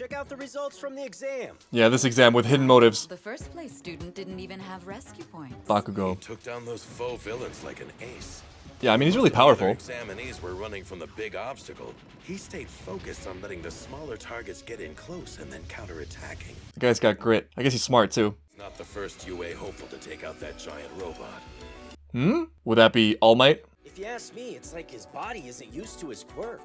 Check out the results from the exam. Yeah, this exam with hidden motives. The first place student didn't even have rescue points. Bakugo. Took down those faux villains like an ace. Yeah, I mean, he's really powerful. The examinees were running from the big obstacle. He stayed focused on letting the smaller targets get in close and then counterattacking. The guy's got grit. I guess he's smart, too. Not the first UA hopeful to take out that giant robot. Hmm? Would that be All Might? If you ask me, it's like his body isn't used to his quirk.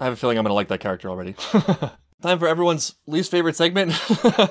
I have a feeling I'm gonna like that character already. Time for everyone's least favorite segment.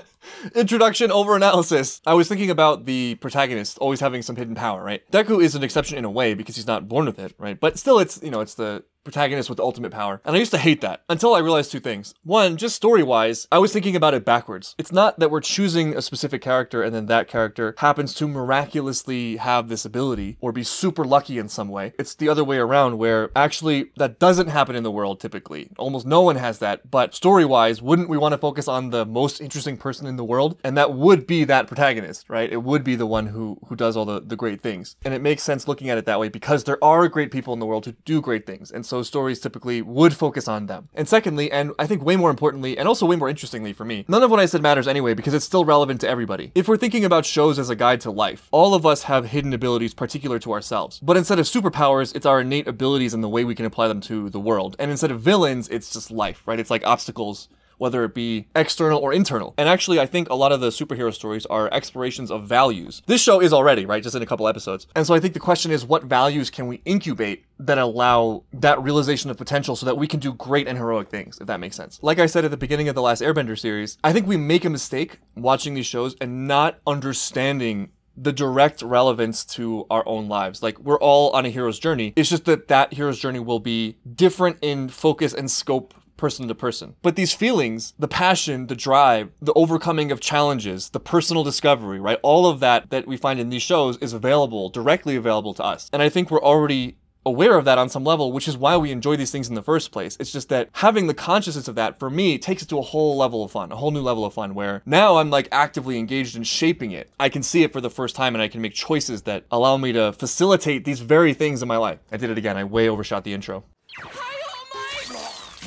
Introduction over analysis. I was thinking about the protagonist always having some hidden power, right? Deku is an exception in a way because he's not born with it, right? But still it's, you know, it's the protagonist with ultimate power. And I used to hate that until I realized two things. One, just story wise, I was thinking about it backwards. It's not that we're choosing a specific character and then that character happens to miraculously have this ability or be super lucky in some way. It's the other way around where actually that doesn't happen in the world typically. Almost no one has that. But story wise, wouldn't we want to focus on the most interesting person in the world? And that would be that protagonist, right? It would be the one who, who does all the, the great things. And it makes sense looking at it that way because there are great people in the world who do great things. And so stories typically would focus on them. And secondly, and I think way more importantly, and also way more interestingly for me, none of what I said matters anyway because it's still relevant to everybody. If we're thinking about shows as a guide to life, all of us have hidden abilities particular to ourselves. But instead of superpowers, it's our innate abilities and the way we can apply them to the world. And instead of villains, it's just life, right? It's like obstacles whether it be external or internal. And actually, I think a lot of the superhero stories are explorations of values. This show is already, right? Just in a couple episodes. And so I think the question is what values can we incubate that allow that realization of potential so that we can do great and heroic things, if that makes sense. Like I said at the beginning of the last Airbender series, I think we make a mistake watching these shows and not understanding the direct relevance to our own lives. Like we're all on a hero's journey. It's just that that hero's journey will be different in focus and scope person to person. But these feelings, the passion, the drive, the overcoming of challenges, the personal discovery, right? All of that that we find in these shows is available, directly available to us. And I think we're already aware of that on some level, which is why we enjoy these things in the first place. It's just that having the consciousness of that for me takes it to a whole level of fun, a whole new level of fun where now I'm like actively engaged in shaping it. I can see it for the first time and I can make choices that allow me to facilitate these very things in my life. I did it again. I way overshot the intro.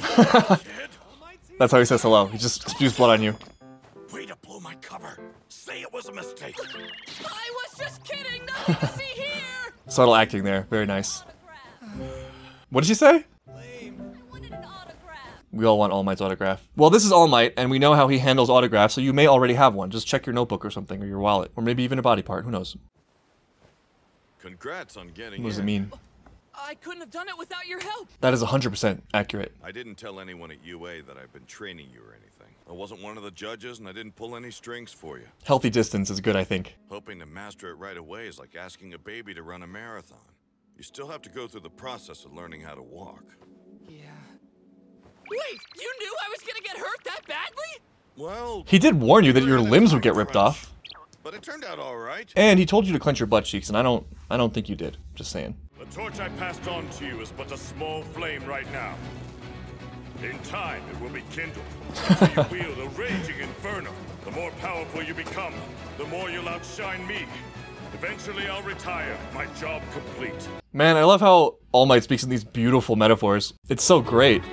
That's how he says hello. He just spews blood on you. Way to blow my cover. Say it was a mistake. I was just kidding. Nothing to see here. Subtle acting there. Very nice. What did she say? We all want All Might's autograph. Well, this is All Might, and we know how he handles autographs, so you may already have one. Just check your notebook or something, or your wallet, or maybe even a body part. Who knows? Congrats on getting What does it in. mean? I couldn't have done it without your help. That is 100% accurate. I didn't tell anyone at UA that I've been training you or anything. I wasn't one of the judges and I didn't pull any strings for you. Healthy distance is good, I think. Hoping to master it right away is like asking a baby to run a marathon. You still have to go through the process of learning how to walk. Yeah. Wait, you knew I was gonna get hurt that badly? Well, He did warn you that your limbs would get ripped off, but it turned out all right. and he told you to clench your butt cheeks, and I don't, I don't think you did. Just saying. The torch I passed on to you is but a small flame right now. In time, it will be kindled you wield a raging inferno. The more powerful you become, the more you'll outshine me. Eventually, I'll retire. My job complete. Man, I love how All Might speaks in these beautiful metaphors. It's so great.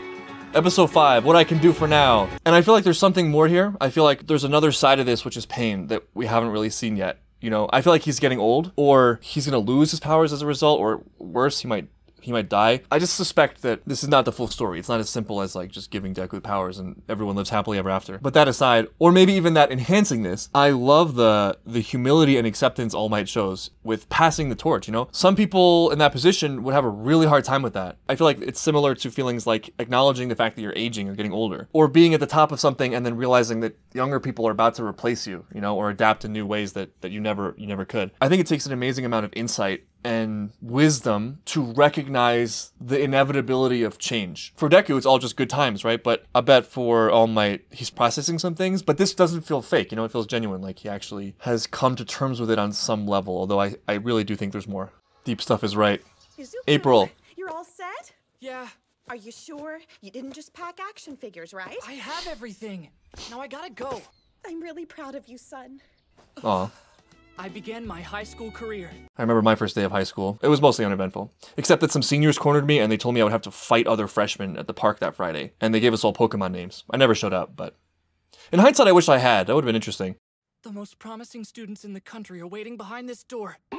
Episode 5, What I Can Do for Now. And I feel like there's something more here. I feel like there's another side of this, which is pain, that we haven't really seen yet. You know, I feel like he's getting old, or he's gonna lose his powers as a result, or worse, he might he might die. I just suspect that this is not the full story. It's not as simple as like just giving Deku powers and everyone lives happily ever after. But that aside, or maybe even that enhancing this, I love the the humility and acceptance All Might shows with passing the torch, you know? Some people in that position would have a really hard time with that. I feel like it's similar to feelings like acknowledging the fact that you're aging or getting older, or being at the top of something and then realizing that younger people are about to replace you, you know, or adapt in new ways that that you never you never could. I think it takes an amazing amount of insight and wisdom to recognize the inevitability of change. For Deku, it's all just good times, right? But I bet for All Might, he's processing some things, but this doesn't feel fake, you know, it feels genuine, like he actually has come to terms with it on some level, although I, I really do think there's more. Deep stuff is right. Izuku, April. You're all set? Yeah, Are you sure? You didn't just pack action figures, right? I have everything. Now I gotta go. I'm really proud of you, son. Aw. I began my high school career. I remember my first day of high school. It was mostly uneventful, except that some seniors cornered me and they told me I would have to fight other freshmen at the park that Friday, and they gave us all Pokemon names. I never showed up, but in hindsight, I wish I had. That would have been interesting. The most promising students in the country are waiting behind this door.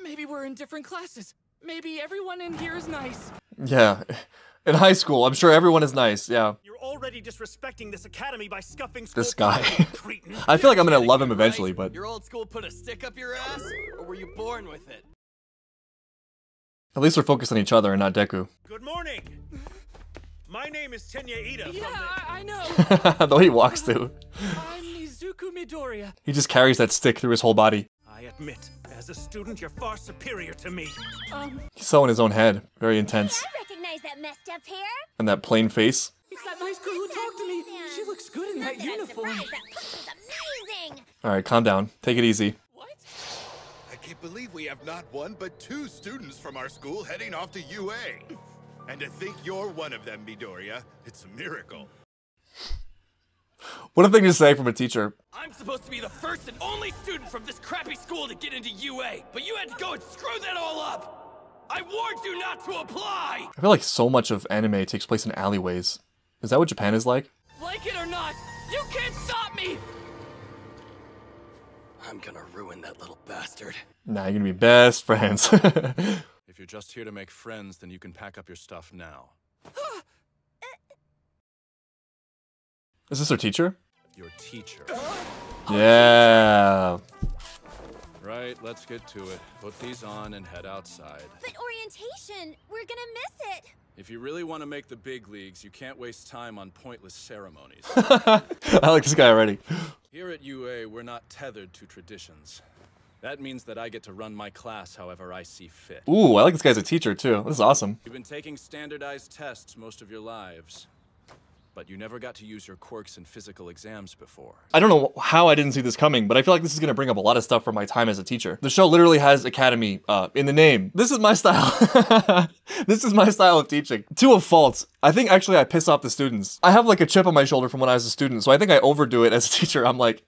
Maybe we're in different classes. Maybe everyone in here is nice. Yeah, in high school, I'm sure everyone is nice. Yeah, You're already disrespecting this academy by scuffing school this guy. I feel like I'm gonna love him eventually, but Your old school put a stick up your ass? Or were you born with it? at least we're focused on each other and not Deku. Good morning. My name is Tenya Iida. Yeah, the- I, I know. the way he walks too. I'm Izuku Midoriya. He just carries that stick through his whole body. I admit, as a student, you're far superior to me. Um, He's so in his own head. Very intense. I recognize that messed up hair. And that plain face. it's that nice girl who talked to me. She looks good in that that uniform. surprised. That punch was amazing. Alright, calm down. Take it easy. What? I can't believe we have not one but two students from our school heading off to UA. And to think you're one of them, Midoriya, it's a miracle. What a thing to say from a teacher. I'm supposed to be the first and only student from this crappy school to get into UA, but you had to go and screw that all up! I warned you not to apply! I feel like so much of anime takes place in alleyways. Is that what Japan is like? Like it or not, you can't stop me! I'm gonna ruin that little bastard. Nah, you're gonna be best friends. If you're just here to make friends, then you can pack up your stuff now. is this our teacher? Your teacher. Yeah. Right, let's get to it. Put these on and head outside. But orientation, we're gonna miss it. If you really want to make the big leagues, you can't waste time on pointless ceremonies. I like this guy already. Here at UA, we're not tethered to traditions. That means that I get to run my class however I see fit. Ooh, I like this guy as a teacher too. This is awesome. You've been taking standardized tests most of your lives, but you never got to use your quirks in physical exams before. I don't know how I didn't see this coming, but I feel like this is going to bring up a lot of stuff from my time as a teacher. The show literally has academy uh, in the name. This is my style. this is my style of teaching. To a fault. I think actually I piss off the students. I have like a chip on my shoulder from when I was a student, so I think I overdo it as a teacher. I'm like,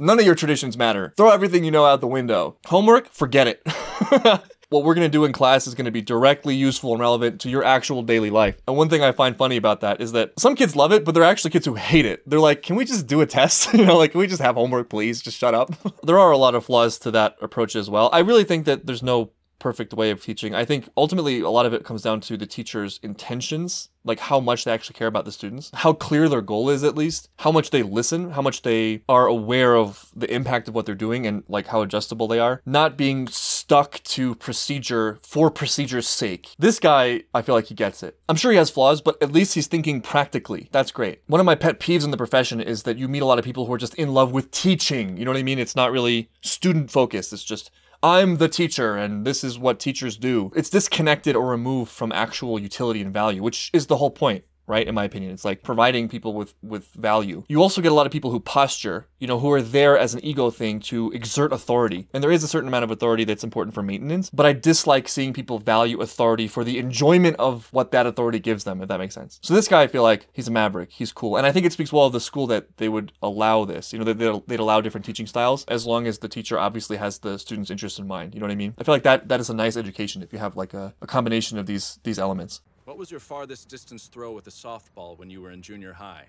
none of your traditions matter. Throw everything you know out the window. Homework, forget it. what we're going to do in class is going to be directly useful and relevant to your actual daily life. And one thing I find funny about that is that some kids love it, but there are actually kids who hate it. They're like, can we just do a test? you know, like, can we just have homework, please? Just shut up. there are a lot of flaws to that approach as well. I really think that there's no perfect way of teaching. I think ultimately a lot of it comes down to the teacher's intentions, like how much they actually care about the students, how clear their goal is at least, how much they listen, how much they are aware of the impact of what they're doing and like how adjustable they are, not being stuck to procedure for procedure's sake. This guy, I feel like he gets it. I'm sure he has flaws, but at least he's thinking practically. That's great. One of my pet peeves in the profession is that you meet a lot of people who are just in love with teaching. You know what I mean? It's not really student focused. It's just I'm the teacher and this is what teachers do. It's disconnected or removed from actual utility and value, which is the whole point, right? In my opinion, it's like providing people with with value. You also get a lot of people who posture, you know, who are there as an ego thing to exert authority. And there is a certain amount of authority that's important for maintenance, but I dislike seeing people value authority for the enjoyment of what that authority gives them, if that makes sense. So this guy, I feel like he's a maverick. He's cool. And I think it speaks well of the school that they would allow this, you know, they'd, they'd allow different teaching styles as long as the teacher obviously has the student's interest in mind. You know what I mean? I feel like that that is a nice education if you have like a, a combination of these these elements. What was your farthest distance throw with a softball when you were in junior high?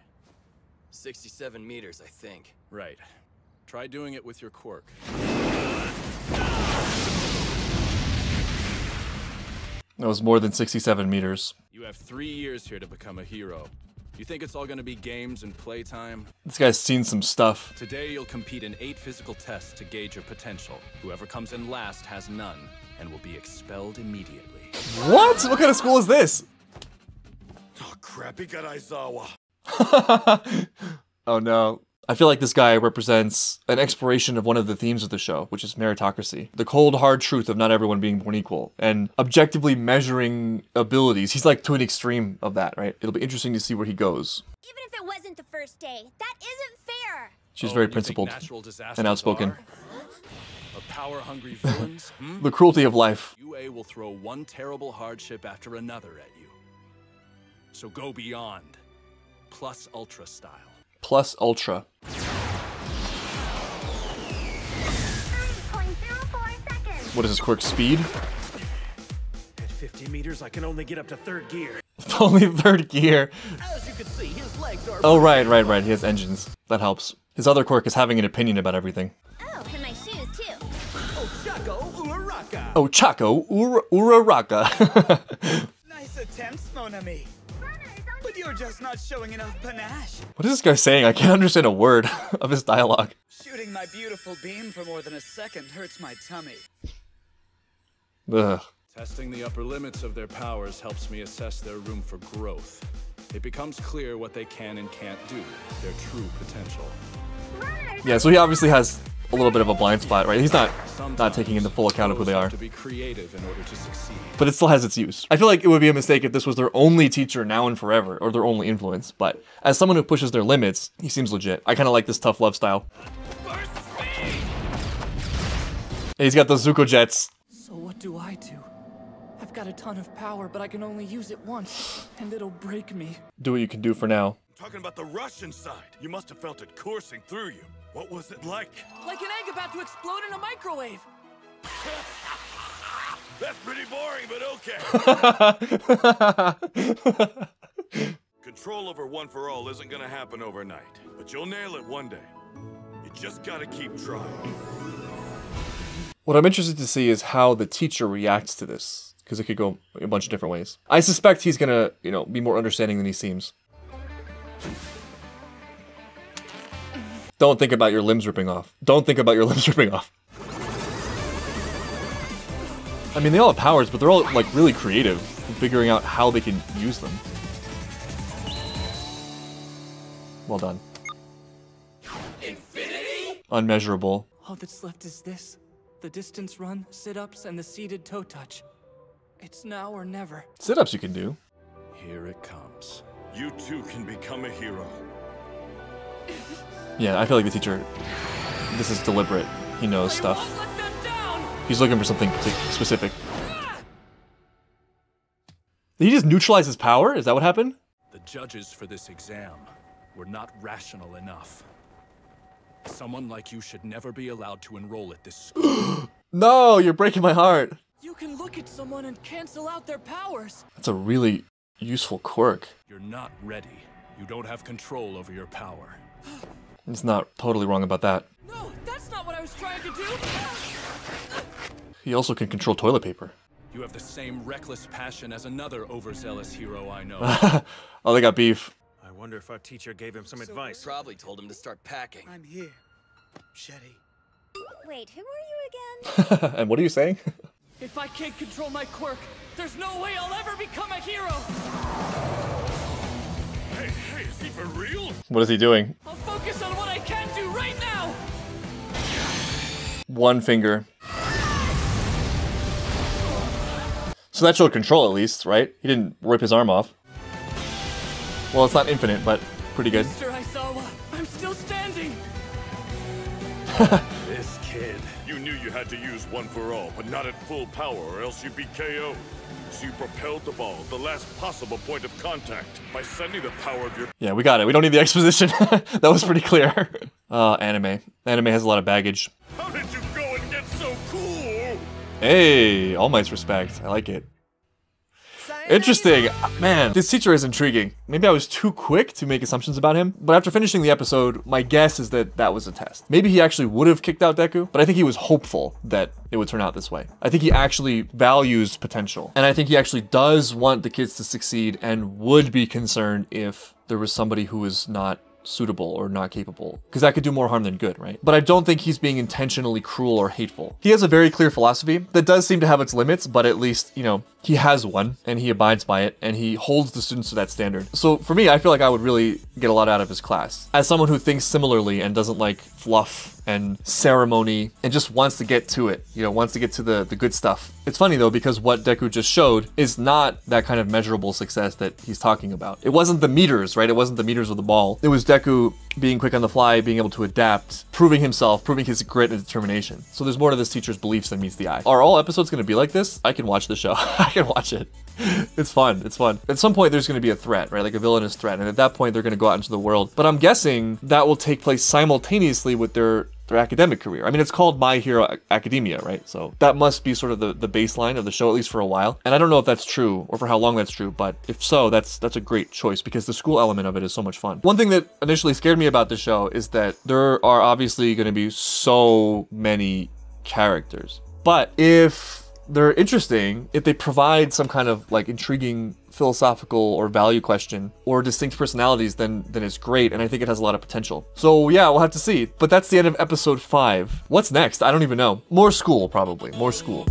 67 meters, I think. Right. Try doing it with your quirk. That was more than 67 meters. You have three years here to become a hero. You think it's all gonna be games and playtime? This guy's seen some stuff. Today you'll compete in eight physical tests to gauge your potential. Whoever comes in last has none and will be expelled immediately. What? What kind of school is this? Oh, crappy Garaizawa. oh no. I feel like this guy represents an exploration of one of the themes of the show, which is meritocracy. The cold, hard truth of not everyone being born equal and objectively measuring abilities. He's like to an extreme of that, right? It'll be interesting to see where he goes. Even if it wasn't the first day, that isn't fair. She's Oh, very principled and outspoken. are? Are power-hungry villains? hmm? The cruelty of life. UA will throw one terrible hardship after another at you. So go beyond. Plus Ultra style. plus ultra. What is his quirk speed? At 50 meters, I can only get up to third gear. Only third gear. As you can see, his legs are. Oh, right, right, right. He has engines. That helps. His other quirk is having an opinion about everything. Oh, and my shoes too. Oh, Chaco Uraraka. Oh, Chaco Ura- Uraraka. Nice attempts, Mon ami. But you're just not showing enough panache. what is this guy saying? I can't understand a word of his dialogue. Shooting my beautiful beam for more than a second hurts my tummy. Ugh. Testing the upper limits of their powers helps me assess their room for growth. It becomes clear what they can and can't do, their true potential. Yeah, so he obviously has a little bit of a blind spot, right? He's not not taking into full account of who they are. To be creative in order to succeed. But it still has its use. I feel like it would be a mistake if this was their only teacher now and forever, or their only influence. But as someone who pushes their limits, he seems legit. I kind of like this tough love style. And he's got those Zuko jets. So what do I do? I've got a ton of power, but I can only use it once, and it'll break me. Do what you can do for now. Talking about the Russian side. You must have felt it coursing through you. What was it like? Like an egg about to explode in a microwave. That's pretty boring, but okay. Control over One for All isn't gonna happen overnight, but you'll nail it one day. You just gotta keep trying. What I'm interested to see is how the teacher reacts to this, because it could go a bunch of different ways. I suspect he's gonna, you know, be more understanding than he seems. Don't think about your limbs ripping off. Don't think about your limbs ripping off. I mean, they all have powers, but they're all like really creative in figuring out how they can use them. Well done. Infinity? Unmeasurable. All that's left is this the distance run, sit ups, and the seated toe touch. It's now or never. Sit ups you can do. Here it comes. You too can become a hero. Yeah, I feel like the teacher. This is deliberate. He knows stuff. He's looking for something specific. Did he just neutralize his power? Is that what happened? The judges for this exam were not rational enough. Someone like you should never be allowed to enroll at this school. No, you're breaking my heart. You can look at someone and cancel out their powers. That's a really useful quirk. You're not ready. You don't have control over your power. He's not totally wrong about that. No, that's not what I was trying to do. He also can control toilet paper. You have the same reckless passion as another overzealous hero I know. oh, they got beef. I wonder if our teacher gave him some advice. Probably told him to start packing. I'm here. Shetty. Wait, who are you again? and what are you saying? If I can't control my quirk, there's no way I'll ever become a hero. Hey, hey, is he for real? What is he doing? I'll One finger. So that showed control at least, right? He didn't rip his arm off. Well, it's not infinite, but pretty good. Mr. Aizawa, I'm still standing. This kid. You knew you had to use One for All, but not at full power, or else you'd be KO'd. So you propelled the ball, the last possible point of contact, by sending the power of your Yeah, we got it. We don't need the exposition. that was pretty clear. Uh, anime. Anime has a lot of baggage. How did you Hey, All Might's respect. I like it. Interesting. Man, this teacher is intriguing. Maybe I was too quick to make assumptions about him, but after finishing the episode, my guess is that that was a test. Maybe he actually would have kicked out Deku, but I think he was hopeful that it would turn out this way. I think he actually values potential, and I think he actually does want the kids to succeed and would be concerned if there was somebody who was not suitable or not capable because that could do more harm than good right? But i don't think he's being intentionally cruel or hateful. He has a very clear philosophy that does seem to have its limits but at least you know he has one and he abides by it and he holds the students to that standard. So for me i feel like i would really get a lot out of his class. As someone who thinks similarly and doesn't like fluff and ceremony and just wants to get to it you know wants to get to the the good stuff It's funny though because what Deku just showed is not that kind of measurable success that he's talking about. It wasn't the meters, right? It wasn't the meters of the ball. It was Deku being quick on the fly, being able to adapt, proving himself, proving his grit and determination. So there's more to this teacher's beliefs than meets the eye. Are all episodes going to be like this? I can watch the show. I can watch it. It's fun. It's fun. At some point, there's going to be a threat, right? Like a villainous threat. And at that point, they're going to go out into the world. But I'm guessing that will take place simultaneously with their their academic career. I mean, it's called My Hero Academia, right? So that must be sort of the, the baseline of the show, at least for a while. And I don't know if that's true or for how long that's true, but if so, that's that's a great choice because the school element of it is so much fun. One thing that initially scared me about the show is that there are obviously going to be so many characters. But if they're interesting, if they provide some kind of like intriguing philosophical or value question or distinct personalities, then then it's great, and I think it has a lot of potential. So yeah, we'll have to see. But that's the end of episode five. What's next? I don't even know. More school, probably. More school.